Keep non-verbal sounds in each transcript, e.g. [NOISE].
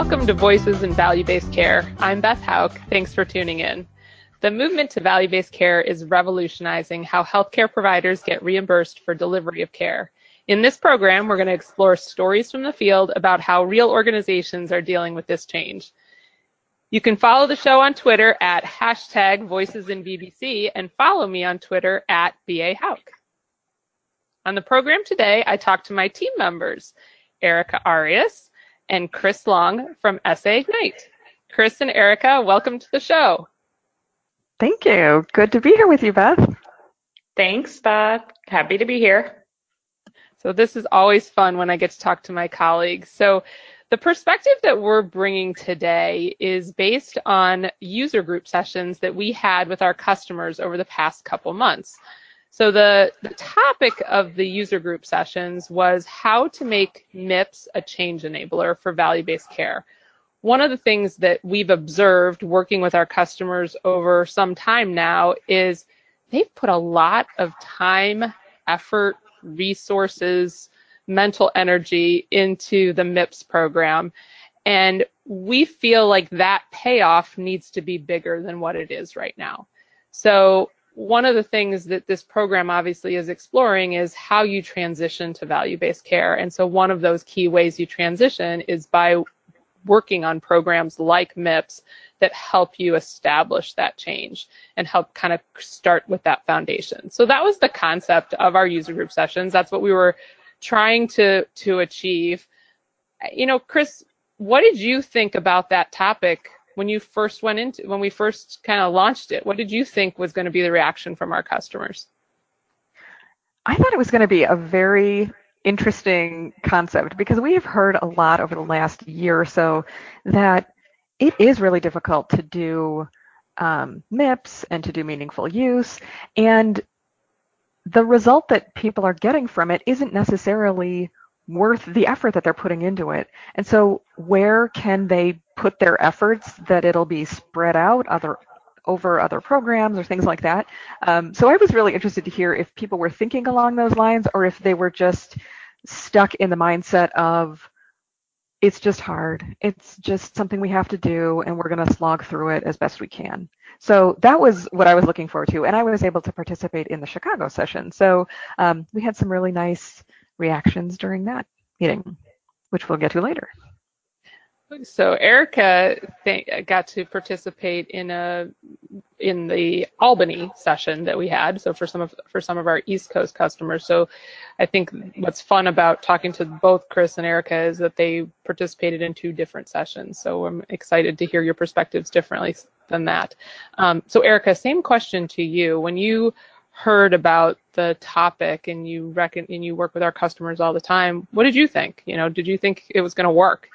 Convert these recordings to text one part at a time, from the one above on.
Welcome to Voices in Value Based Care. I'm Beth Houck. Thanks for tuning in. The movement to value based care is revolutionizing how healthcare providers get reimbursed for delivery of care. In this program, we're going to explore stories from the field about how real organizations are dealing with this change. You can follow the show on Twitter at hashtag Voices in VBC and follow me on Twitter at BA Houck. On the program today, I talked to my team members, Erica Arias and Chris Long from SA Ignite. Chris and Erica, welcome to the show. Thank you. Good to be here with you, Beth. Thanks, Beth. Happy to be here. So this is always fun when I get to talk to my colleagues. So the perspective that we're bringing today is based on user group sessions that we had with our customers over the past couple months. So the, the topic of the user group sessions was how to make MIPS a change enabler for value-based care. One of the things that we've observed working with our customers over some time now is they've put a lot of time, effort, resources, mental energy into the MIPS program. And we feel like that payoff needs to be bigger than what it is right now. So one of the things that this program obviously is exploring is how you transition to value-based care. And so one of those key ways you transition is by working on programs like MIPS that help you establish that change and help kind of start with that foundation. So that was the concept of our user group sessions. That's what we were trying to to achieve. You know, Chris, what did you think about that topic when you first went into when we first kind of launched it? What did you think was going to be the reaction from our customers? I thought it was going to be a very interesting concept because we have heard a lot over the last year or so that it is really difficult to do um, MIPS and to do meaningful use. And the result that people are getting from it isn't necessarily worth the effort that they're putting into it. And so where can they put their efforts that it'll be spread out other over other programs or things like that. Um, so I was really interested to hear if people were thinking along those lines or if they were just stuck in the mindset of it's just hard. It's just something we have to do, and we're going to slog through it as best we can. So that was what I was looking forward to, and I was able to participate in the Chicago session. So um, we had some really nice reactions during that meeting, which we'll get to later. So Erica got to participate in a in the Albany session that we had. So for some of for some of our East Coast customers. So I think what's fun about talking to both Chris and Erica is that they participated in two different sessions. So I'm excited to hear your perspectives differently than that. Um, so Erica, same question to you. When you heard about the topic and you reckon and you work with our customers all the time, what did you think? You know, did you think it was going to work?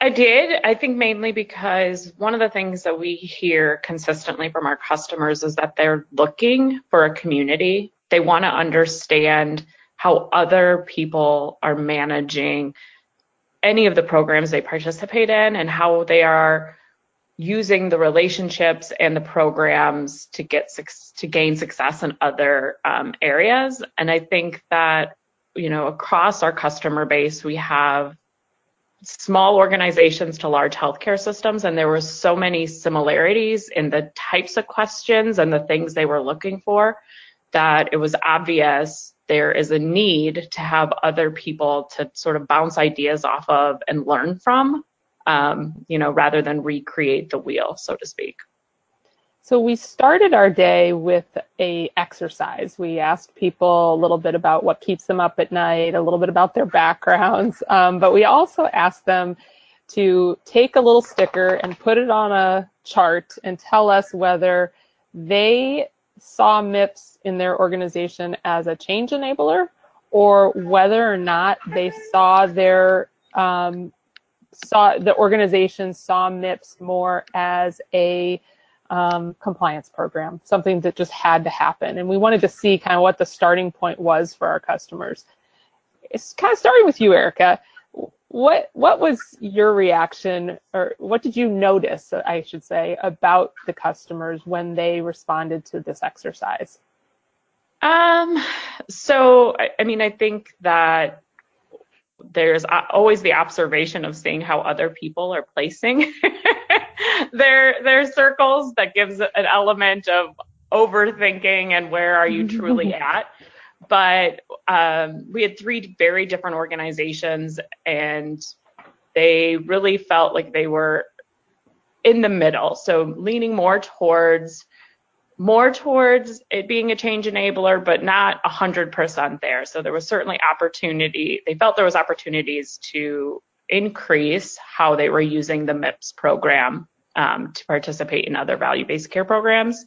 I did. I think mainly because one of the things that we hear consistently from our customers is that they're looking for a community. They want to understand how other people are managing any of the programs they participate in and how they are using the relationships and the programs to get to gain success in other um, areas. And I think that you know across our customer base we have small organizations to large healthcare systems, and there were so many similarities in the types of questions and the things they were looking for that it was obvious there is a need to have other people to sort of bounce ideas off of and learn from, um, you know, rather than recreate the wheel, so to speak. So we started our day with a exercise. We asked people a little bit about what keeps them up at night, a little bit about their backgrounds, um, but we also asked them to take a little sticker and put it on a chart and tell us whether they saw MIPS in their organization as a change enabler or whether or not they saw their um, saw the organization saw MIPS more as a um, compliance program, something that just had to happen. And we wanted to see kind of what the starting point was for our customers. It's kind of starting with you, Erica. What what was your reaction, or what did you notice, I should say, about the customers when they responded to this exercise? Um, so I, I mean, I think that there's always the observation of seeing how other people are placing [LAUGHS] their their circles that gives an element of overthinking and where are you [LAUGHS] truly at. But um, we had three very different organizations and they really felt like they were in the middle. So leaning more towards more towards it being a change enabler, but not 100% there. So there was certainly opportunity. They felt there was opportunities to increase how they were using the MIPS program um, to participate in other value-based care programs,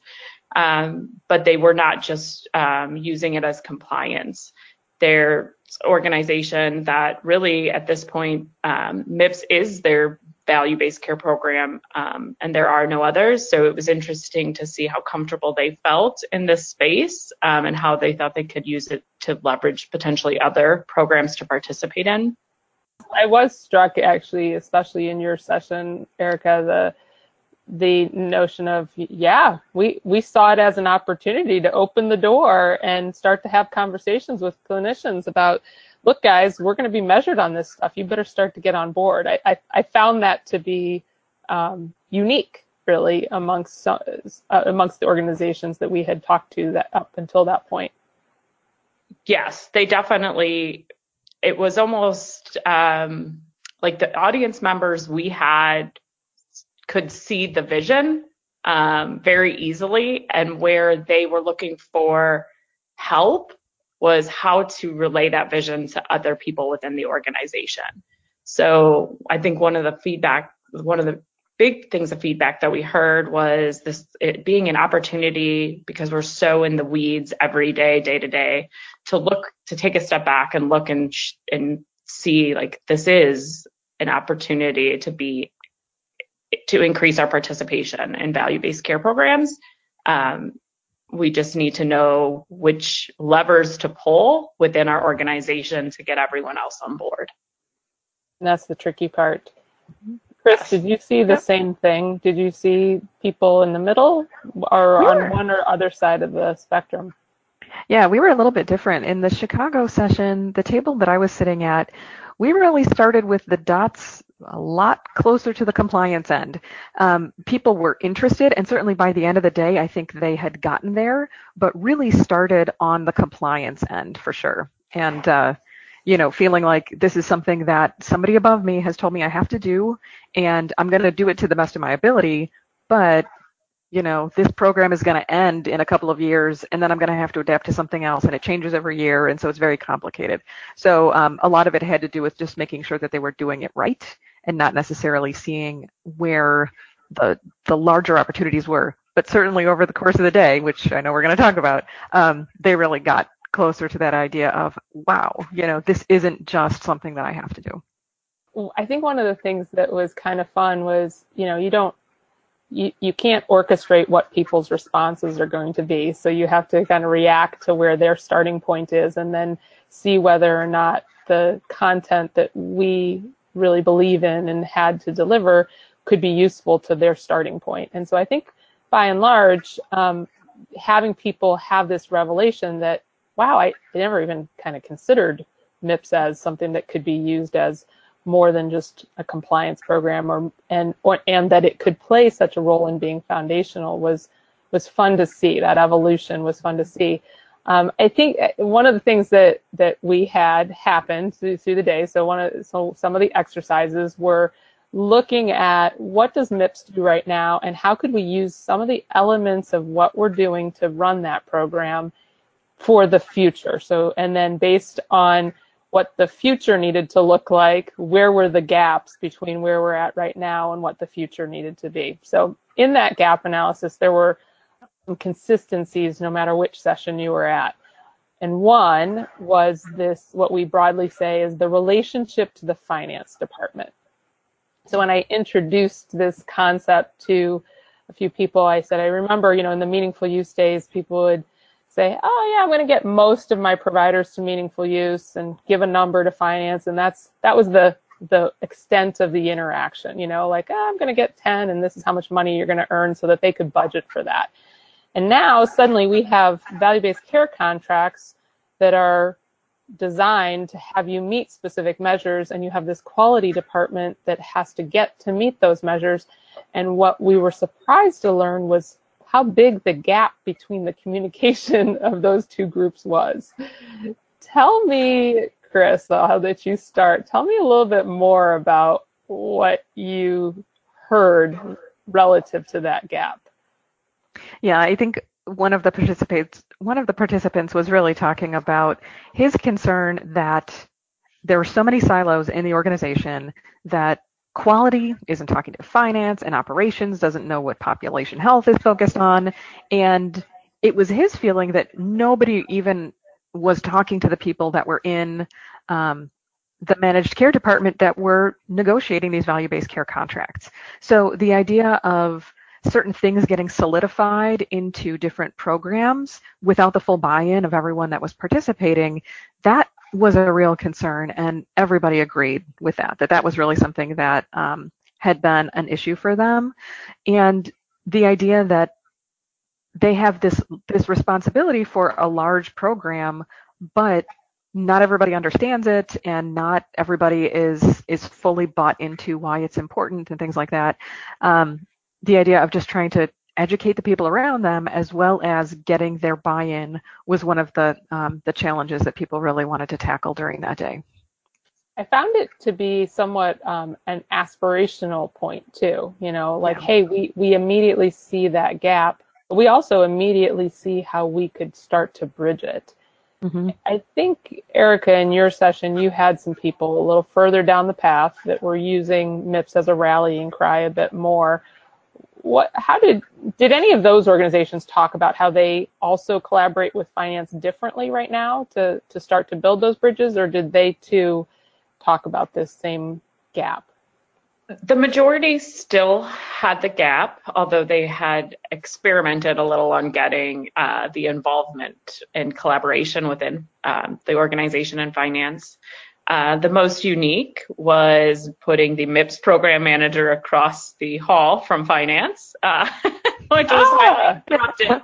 um, but they were not just um, using it as compliance. Their organization that really at this point, um, MIPS is their value-based care program, um, and there are no others. So it was interesting to see how comfortable they felt in this space um, and how they thought they could use it to leverage potentially other programs to participate in. I was struck actually, especially in your session, Erica, the the notion of yeah, we we saw it as an opportunity to open the door and start to have conversations with clinicians about look, guys, we're going to be measured on this stuff. You better start to get on board. I, I, I found that to be um, unique, really, amongst uh, amongst the organizations that we had talked to that up until that point. Yes, they definitely. It was almost um, like the audience members we had could see the vision um, very easily, and where they were looking for help was how to relay that vision to other people within the organization. So I think one of the feedback, one of the big things of feedback that we heard was this it being an opportunity because we're so in the weeds every day, day to day, to look to take a step back and look and and see like this is an opportunity to be to increase our participation in value-based care programs um, we just need to know which levers to pull within our organization to get everyone else on board. And that's the tricky part. Mm-hmm. Chris, did you see the same thing? Did you see people in the middle or sure. on one or other side of the spectrum? Yeah, we were a little bit different. In the Chicago session, the table that I was sitting at, we really started with the dots a lot closer to the compliance end. Um, people were interested, and certainly by the end of the day, I think they had gotten there, but really started on the compliance end for sure. And, uh, you know, feeling like this is something that somebody above me has told me I have to do, and I'm going to do it to the best of my ability, but you know, this program is going to end in a couple of years and then I'm going to have to adapt to something else and it changes every year and so it's very complicated. So um, a lot of it had to do with just making sure that they were doing it right and not necessarily seeing where the the larger opportunities were. But certainly over the course of the day, which I know we're going to talk about, um, they really got closer to that idea of, wow, you know, this isn't just something that I have to do. I think one of the things that was kind of fun was, you know, you don't you, you can't orchestrate what people's responses are going to be. So you have to kind of react to where their starting point is and then see whether or not the content that we really believe in and had to deliver could be useful to their starting point. And so I think by and large, um, having people have this revelation that, wow, I, never even kind of considered MIPS as something that could be used as more than just a compliance program or and or and that it could play such a role in being foundational was was fun to see. That evolution was fun to see. Um, I think uh, one of the things that that we had happen through, through the day. So one of so some of the exercises were looking at what does MIPS do right now, and how could we use some of the elements of what we're doing to run that program for the future. So and then based on what the future needed to look like, where were the gaps between where we're at right now and what the future needed to be. So in that gap analysis, there were some consistencies no matter which session you were at. And one was this, what we broadly say is the relationship to the finance department. So when I introduced this concept to a few people, I said, I remember, you know, in the meaningful use days, people would say, oh yeah, I'm going to get most of my providers to meaningful use and give a number to finance. And that's, that was the, the extent of the interaction, you know, like, oh, I'm going to get 10 and this is how much money you're going to earn so that they could budget for that. And now suddenly we have value-based care contracts that are designed to have you meet specific measures and you have this quality department that has to get to meet those measures. And what we were surprised to learn was how big the gap between the communication [LAUGHS] of those two groups was. Tell me, Chris, how did you start? Tell me a little bit more about what you heard relative to that gap. Yeah, I think one of the participants one of the participants was really talking about his concern that there were so many silos in the organization that quality isn't talking to finance and operations doesn't know what population health is focused on. And it was his feeling that nobody even was talking to the people that were in um, the managed care department that were negotiating these value-based care contracts. So the idea of certain things getting solidified into different programs without the full buy-in of everyone that was participating, that was a real concern, and everybody agreed with that. That that was really something that um, had been an issue for them, and the idea that they have this this responsibility for a large program, but not everybody understands it and not everybody is is fully bought into why it's important and things like that um, the idea of just trying to educate the people around them as well as getting their buy-in was one of the um, the challenges that people really wanted to tackle during that day. I found it to be somewhat um, an aspirational point too. You know, like, yeah. hey, we we immediately see that gap, but we also immediately see how we could start to bridge it. Mm-hmm. I think Erica, in your session, you had some people a little further down the path that were using MIPS as a rallying cry a bit more what how did did any of those organizations talk about how they also collaborate with finance differently right now to to start to build those bridges or did they too talk about this same gap? The majority still had the gap although they had experimented a little on getting uh, the involvement and collaboration within um, the organization and finance uh, the most unique was putting the MIPS program manager across the hall from finance, uh, [LAUGHS] which was ah. [LAUGHS] highly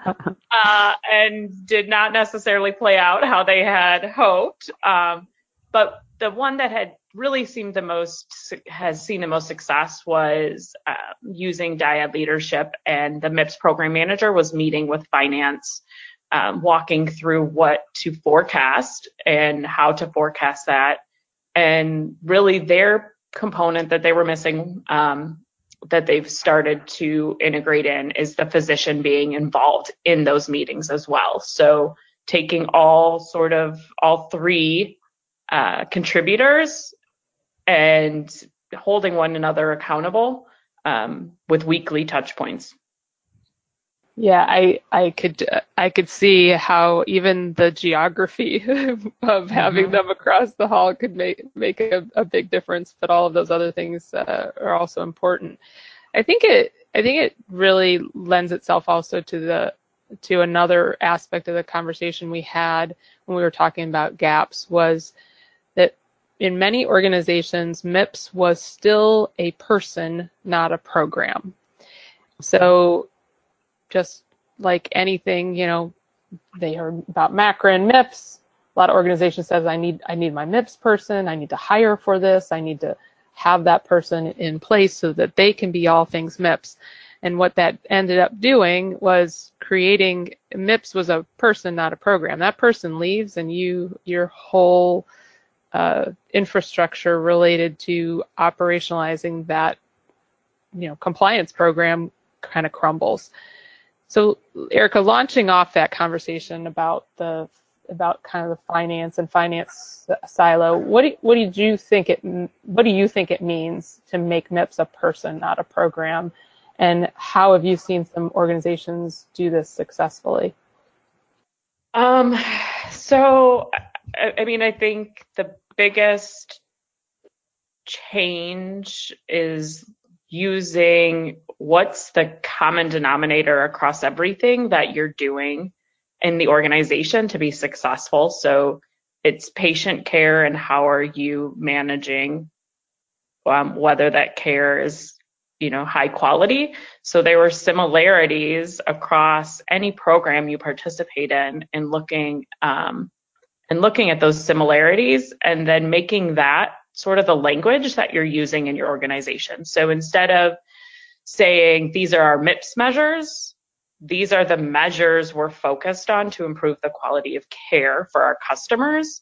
uh, and did not necessarily play out how they had hoped. Um, but the one that had really seemed the most has seen the most success was uh, using dyad leadership, and the MIPS program manager was meeting with finance. Um, walking through what to forecast and how to forecast that and really their component that they were missing um, that they've started to integrate in is the physician being involved in those meetings as well. So taking all sort of all three uh, contributors and holding one another accountable um, with weekly touch points. Yeah, I I could I could see how even the geography [LAUGHS] of having mm-hmm. them across the hall could make make a, a big difference. But all of those other things uh, are also important. I think it I think it really lends itself also to the to another aspect of the conversation we had when we were talking about gaps was that in many organizations MIPS was still a person, not a program. So just like anything, you know, they heard about MACRA and MIPS. A lot of organizations says I need I need my MIPS person. I need to hire for this. I need to have that person in place so that they can be all things MIPS. And what that ended up doing was creating MIPS was a person, not a program. That person leaves, and you your whole uh, infrastructure related to operationalizing that you know compliance program kind of crumbles. So, Erica, launching off that conversation about the about kind of the finance and finance silo, what do, what did you think it what do you think it means to make MIPS a person, not a program? And how have you seen some organizations do this successfully? Um, so, I, I mean, I think the biggest change is using what's the common denominator across everything that you're doing in the organization to be successful. So it's patient care and how are you managing um, whether that care is you know high quality so there were similarities across any program you participate in in looking um, and looking at those similarities and then making that sort of the language that you're using in your organization. So instead of saying these are our MIPS measures, these are the measures we're focused on to improve the quality of care for our customers.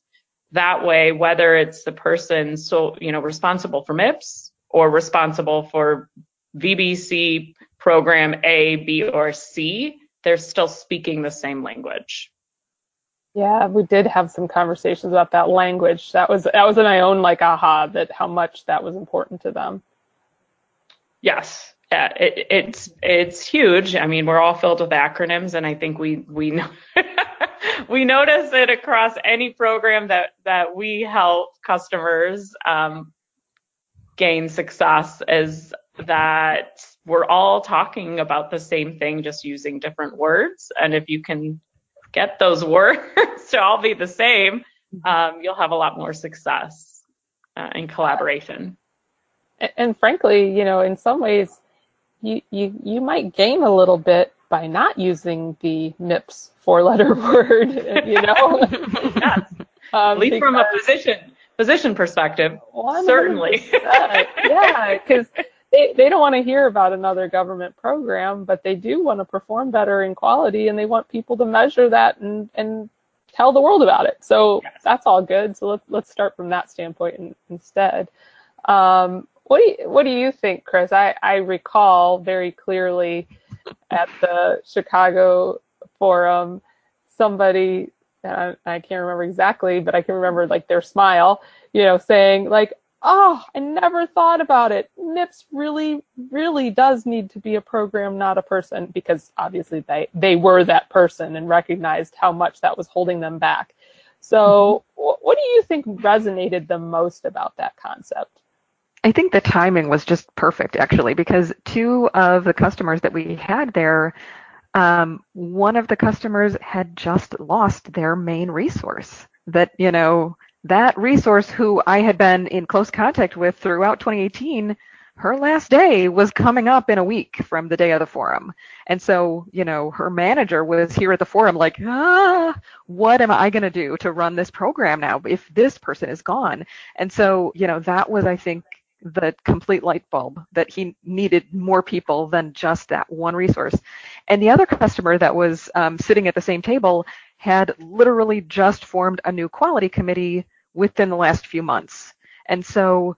That way, whether it's the person so you know responsible for MIPS or responsible for VBC program A, B, or C, they're still speaking the same language. Yeah, we did have some conversations about that language. That was that was my own like aha that how much that was important to them. Yes, yeah, it, it's it's huge. I mean, we're all filled with acronyms, and I think we we know [LAUGHS] we notice it across any program that that we help customers um, gain success. Is that we're all talking about the same thing, just using different words, and if you can get those words [LAUGHS] to all be the same, um, you'll have a lot more success uh, in collaboration. And, and, frankly, you know, in some ways, you, you, you might gain a little bit by not using the MIPS four-letter [LAUGHS] word, you know? [LAUGHS] yes. Um, At least from a position position perspective, certainly. yeah, because they, they don't want to hear about another government program, but they do want to perform better in quality and they want people to measure that and, and tell the world about it. So yes. that's all good. So let's, let's start from that standpoint in, instead. Um, what do you, what do you think, Chris? I, I recall very clearly at the Chicago forum, somebody, I, I can't remember exactly, but I can remember like their smile, you know, saying like, oh, I never thought about it. MIPS really, really does need to be a program, not a person, because obviously they, they were that person and recognized how much that was holding them back. So, mm-hmm. what do you think resonated the most about that concept? I think the timing was just perfect, actually, because two of the customers that we had there, um, one of the customers had just lost their main resource that, you know, that resource who I had been in close contact with throughout 2018, her last day was coming up in a week from the day of the forum. And so, you know, her manager was here at the forum like, ah, what am I going to do to run this program now if this person is gone? And so, you know, that was, I think, the complete light bulb that he needed more people than just that one resource. And the other customer that was um, sitting at the same table had literally just formed a new quality committee within the last few months. And so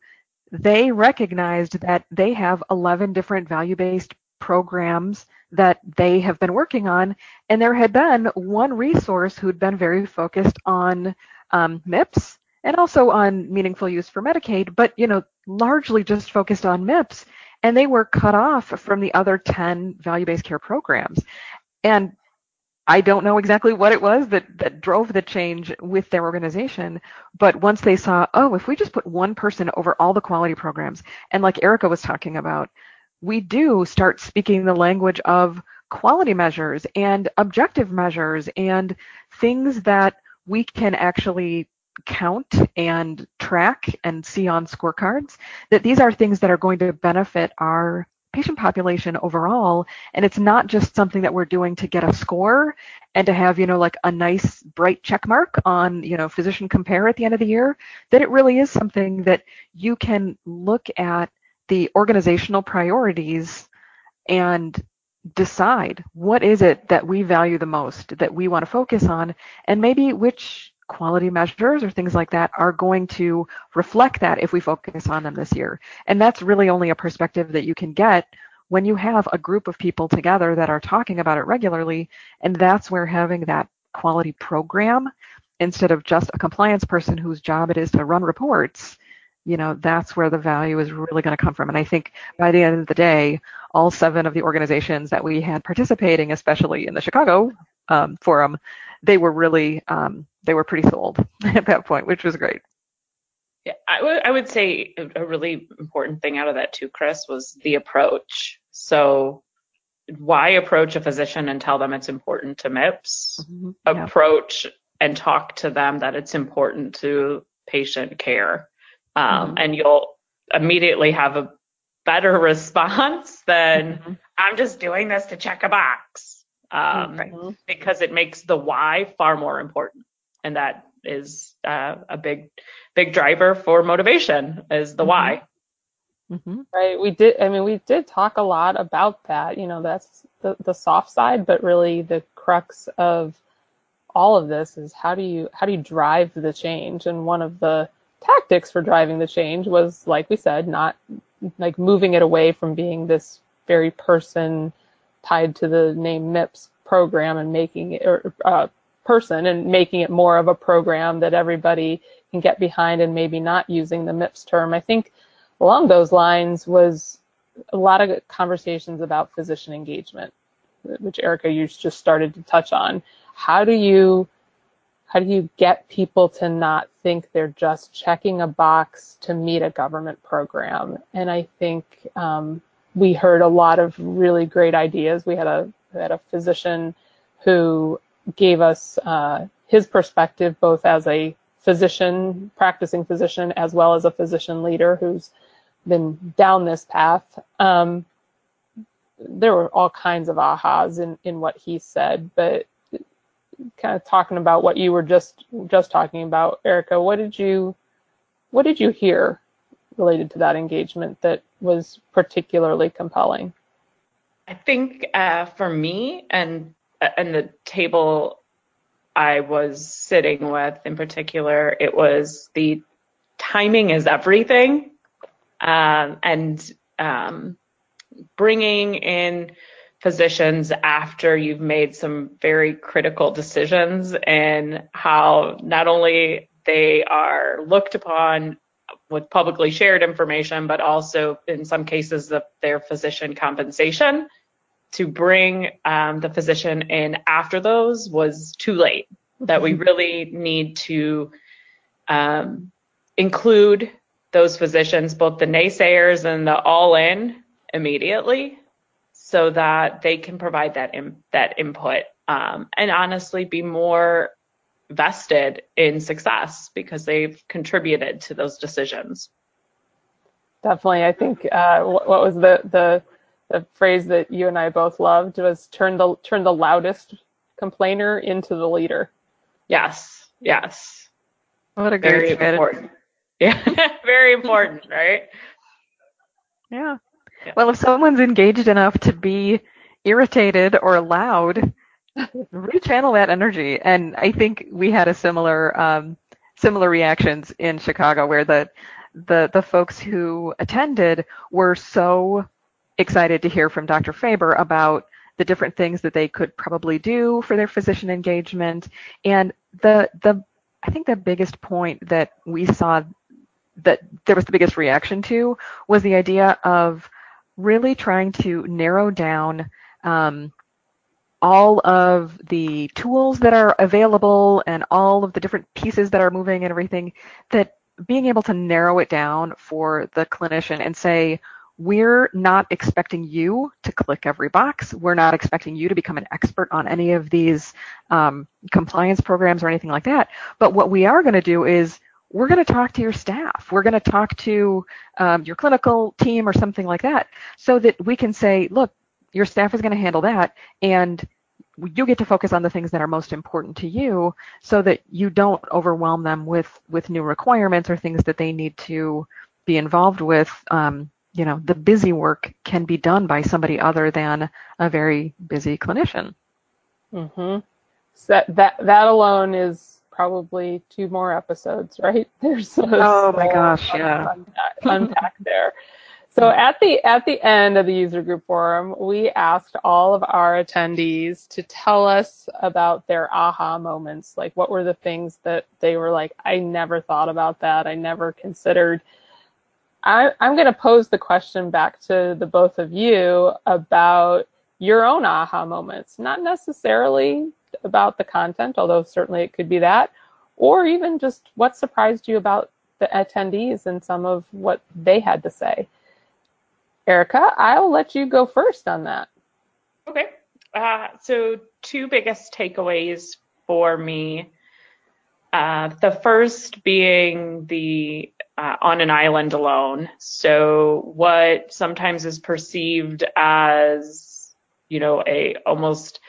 they recognized that they have 11 different value based programs that they have been working on. And there had been one resource who'd been very focused on um, MIPS and also on meaningful use for Medicaid, but you know, largely just focused on MIPS. And they were cut off from the other 10 value based care programs. And I don't know exactly what it was that, that drove the change with their organization, but once they saw, oh, if we just put one person over all the quality programs, and like Erica was talking about, we do start speaking the language of quality measures and objective measures and things that we can actually count and track and see on scorecards, that these are things that are going to benefit our patient population overall and it's not just something that we're doing to get a score and to have you know like a nice bright check mark on you know physician compare at the end of the year that it really is something that you can look at the organizational priorities and decide what is it that we value the most that we want to focus on and maybe which quality measures or things like that are going to reflect that if we focus on them this year. And that's really only a perspective that you can get when you have a group of people together that are talking about it regularly. And that's where having that quality program instead of just a compliance person whose job it is to run reports, you know, that's where the value is really going to come from. And I think by the end of the day, all seven of the organizations that we had participating, especially in the Chicago um, forum, they were really um, they were pretty sold [LAUGHS] at that point, which was great. Yeah, I would say a really important thing out of that too, Chris, was the approach. So why approach a physician and tell them it's important to MIPS? Mm-hmm. Approach and talk to them that it's important to patient care. Um, mm-hmm. And you'll immediately have a better [LAUGHS] response than mm-hmm. I'm just doing this to check a box um, mm-hmm. because it makes the why far more important. And that is uh, a big big driver for motivation is the mm-hmm. why. Mm-hmm. Right. We did. I mean, we did talk a lot about that. You know, that's the the soft side, but really the crux of all of this is how do you how do you drive the change? And one of the tactics for driving the change was, like we said, not like moving it away from being this very person tied to the name MIPS program and making it or uh, person and making it more of a program that everybody can get behind and maybe not using the MIPS term. I think along those lines was a lot of conversations about physician engagement, which Erica you just started to touch on. How do you how do you get people to not think they're just checking a box to meet a government program? And I think um, we heard a lot of really great ideas. We had a we had a physician who gave us uh, his perspective both as a physician, practicing physician, as well as a physician leader who's been down this path. Um, there were all kinds of ahas in, in what he said, but kind of talking about what you were just just talking about, Erica, what did you what did you hear related to that engagement that was particularly compelling? I think uh, for me and and the table I was sitting with in particular, it was the timing is everything, um, and um, bringing in physicians after you've made some very critical decisions and how not only they are looked upon with publicly shared information, but also in some cases their physician compensation. To bring um, the physician in after those was too late. That we really need to um, include those physicians, both the naysayers and the all in, immediately, so that they can provide that in, that input um, and honestly be more vested in success because they've contributed to those decisions. Definitely, I think uh, what, what, was the, the the phrase that you and I both loved was turn the turn the loudest complainer into the leader. Yes, yes. What a great very important. [LAUGHS] Yeah, very important, right? Yeah. yeah. Well, if someone's engaged enough to be irritated or loud, rechannel that energy. And I think we had a similar um, similar reactions in Chicago where the the the folks who attended were so excited to hear from Dr. Faber about the different things that they could probably do for their physician engagement. And the the I think the biggest point that we saw that there was the biggest reaction to was the idea of really trying to narrow down um, all of the tools that are available and all of the different pieces that are moving and everything, that being able to narrow it down for the clinician and say, we're not expecting you to click every box. We're not expecting you to become an expert on any of these um, compliance programs or anything like that. But what we are going to do is we're going to talk to your staff. We're going to talk to um, your clinical team or something like that so that we can say, look, your staff is going to handle that and you get to focus on the things that are most important to you so that you don't overwhelm them with with new requirements or things that they need to be involved with um, you know the busy work can be done by somebody other than a very busy clinician mm-hmm. so that that that alone is probably two more episodes right [LAUGHS] there's oh my gosh yeah unpack, [LAUGHS] unpack there so at the at the end of the user group forum, we asked all of our attendees to tell us about their aha moments. Like what were the things that they were like, I never thought about that. I never considered. I, I'm going to pose the question back to the both of you about your own aha moments, not necessarily about the content, although certainly it could be that, or even just what surprised you about the attendees and some of what they had to say. Erica, I'll let you go first on that. Okay. Uh, so, two biggest takeaways for me. Uh, the first being the uh, on an island alone. So, what sometimes is perceived as, you know, a almost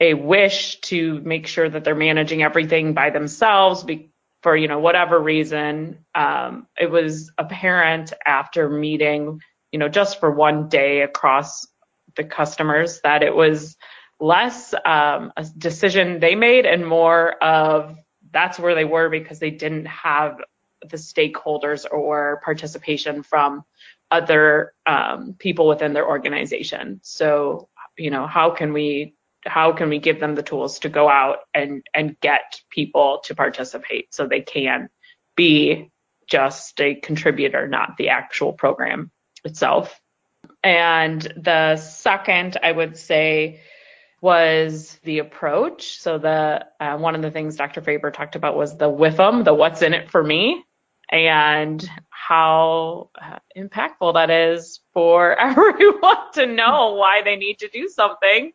a wish to make sure that they're managing everything by themselves be, for you know whatever reason, um, it was apparent after meeting, you know, just for one day across the customers that it was less um, a decision they made and more of that's where they were because they didn't have the stakeholders or participation from other um, people within their organization. So, you know, how can we how can we give them the tools to go out and and get people to participate so they can be just a contributor, not the actual program itself. And the second, I would say, was the approach. So the uh, one of the things Dr. Faber talked about was the WIFM, the what's in it for me, and how uh, impactful that is for [LAUGHS] everyone to know why they need to do something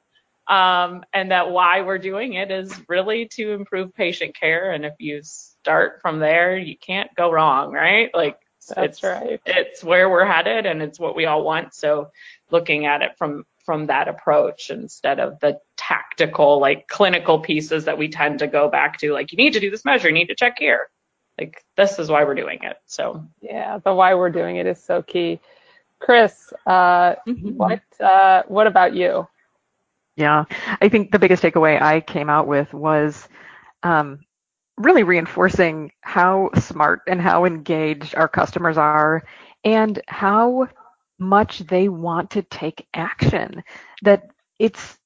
um, and that why we're doing it is really to improve patient care. And if you start from there, you can't go wrong, right? Like that's it's, right. It's where we're headed, and it's what we all want. So looking at it from from that approach instead of the tactical, like clinical pieces that we tend to go back to, like you need to do this measure, you need to check here. Like this is why we're doing it. So yeah, the why we're doing it is so key. Chris, uh, mm-hmm. what uh, what about you? Yeah, I think the biggest takeaway I came out with was um, really reinforcing how smart and how engaged our customers are and how much they want to take action. That it's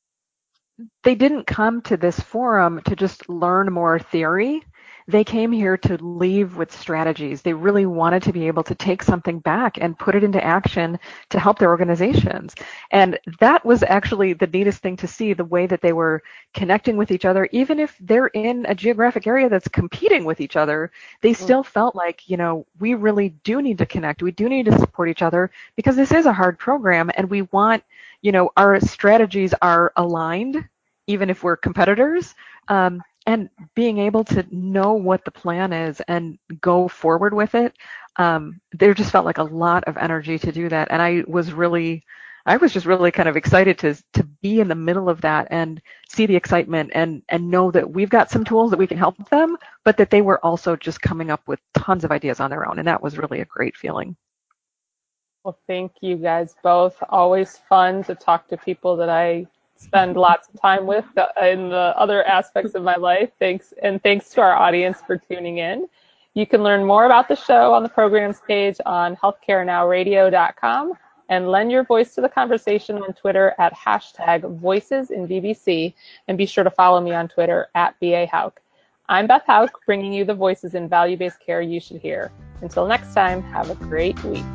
they didn't come to this forum to just learn more theory they came here to leave with strategies. They really wanted to be able to take something back and put it into action to help their organizations. And that was actually the neatest thing to see the way that they were connecting with each other. Even if they're in a geographic area that's competing with each other, they mm. still felt like, you know, we really do need to connect. We do need to support each other because this is a hard program and we want, you know, our strategies are aligned even if we're competitors. Um, and being able to know what the plan is and go forward with it um, there just felt like a lot of energy to do that. And i was really i was just really kind of excited to to be in the middle of that and see the excitement and and know that we've got some tools that we can help them but that they were also just coming up with tons of ideas on their own. And that was really a great feeling. Well thank you guys both. Always fun to talk to people that i spend lots of time with in the other aspects of my life. Thanks, and thanks to our audience for tuning in. You can learn more about the show on the programs page on healthcarenowradio.com and lend your voice to the conversation on Twitter at hashtag voices in VBC and be sure to follow me on Twitter at BA Houck. I'm Beth Houck, bringing you the voices in value-based care you should hear. Until next time, have a great week.